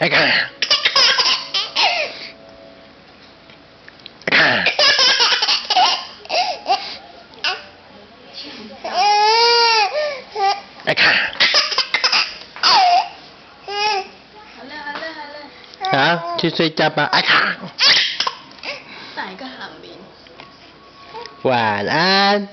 来看。好，去睡觉吧，爱看、卡。大个喊名。晚安。